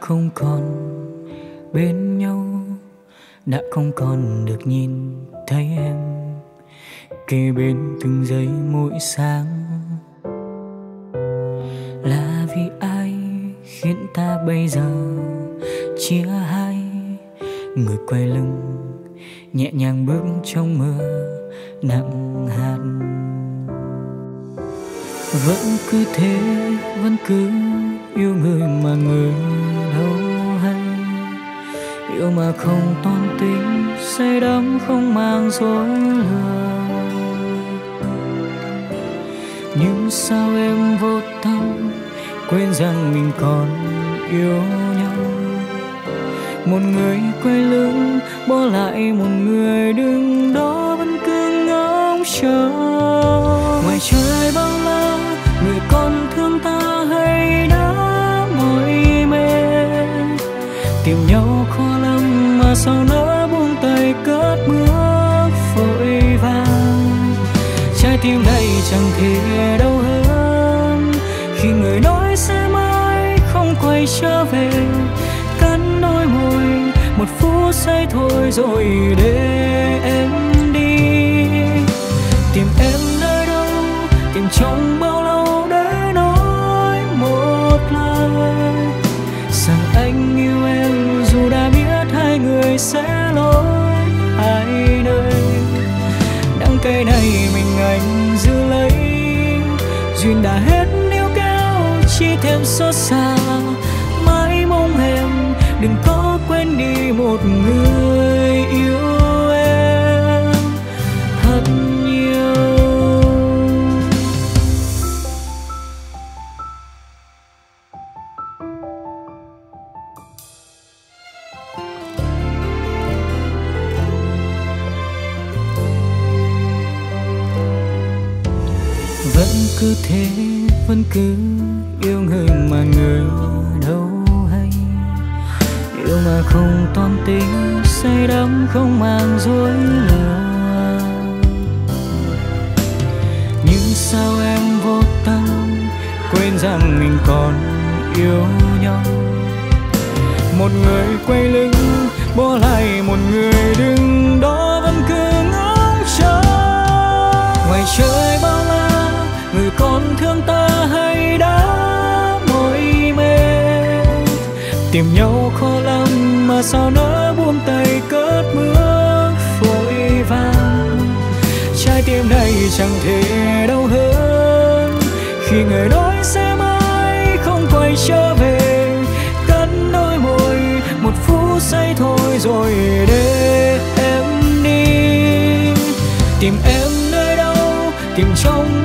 không còn bên nhau, đã không còn được nhìn thấy em. Kề bên từng giây mỗi sáng, là vì ai khiến ta bây giờ chia hai? Người quay lưng, nhẹ nhàng bước trong mưa nặng hạt. Vẫn cứ thế, vẫn cứ yêu người mà người yêu mà không toan tính, say đắm không mang dối lừa. Nhưng sao em vô tâm, quên rằng mình còn yêu nhau? Một người quay lưng, bỏ lại một người đứng đó vẫn cứ ngóng chờ. Ngoài trời bao la sao nỡ buông tay cất bước vội vàng. Trái tim này chẳng thể đau hơn. Khi người nói sẽ mãi không quay trở về, cắn đôi môi, một phút say thôi rồi để em đi. Tìm em nơi đâu, tìm trong bao đắng này mình anh giữ lấy. Duyên đã hết níu kéo, chỉ thêm xót xa. Mãi mong em đừng có quên đi một người. Cứ thế, vẫn cứ yêu người mà người đâu hay. Yêu mà không toan tính, say đắm không mang dối lừa. Nhưng sao em vô tâm, quên rằng mình còn yêu nhau? Một người quay lưng bỏ lại một người đứng đó, vẫn cứ ngóng chờ. Ngoài trời bao la tìm nhau khó lắm mà sao nỡ buông tay cất bước vội vàng trái tim này chẳng thể đau hơn. Khi người nói sẽ mãi không quay trở về, cắn đôi môi một phút say thôi rồi để em đi. Tìm em nơi đâu, tìm trong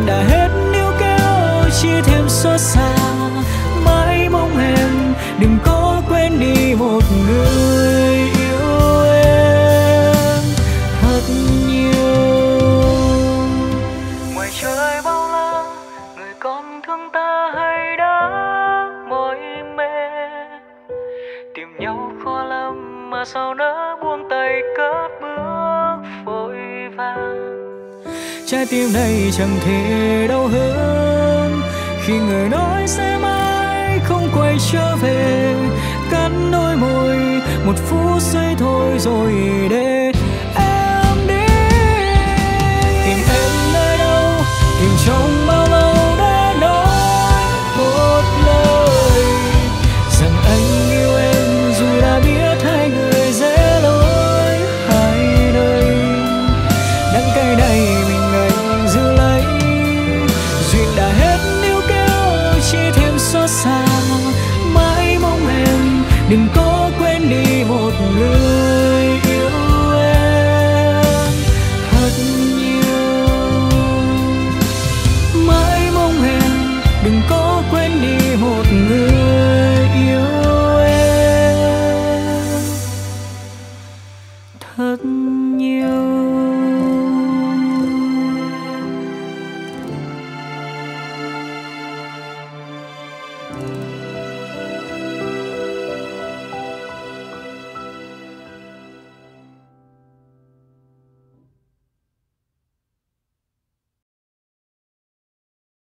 duyên đã hết níu kéo chia thêm xót xa. Mãi mong em đừng có quên đi một người yêu em thật nhiều. Ngoài trời bao la, người con thương ta hay đã mỏi mệt tìm nhau khó lắm mà sao nỡ buông tay cất trái tim này chẳng thể đau hơn. Khi người nói sẽ mãi không quay trở về, cắn đôi môi, một phút giây thôi rồi đến.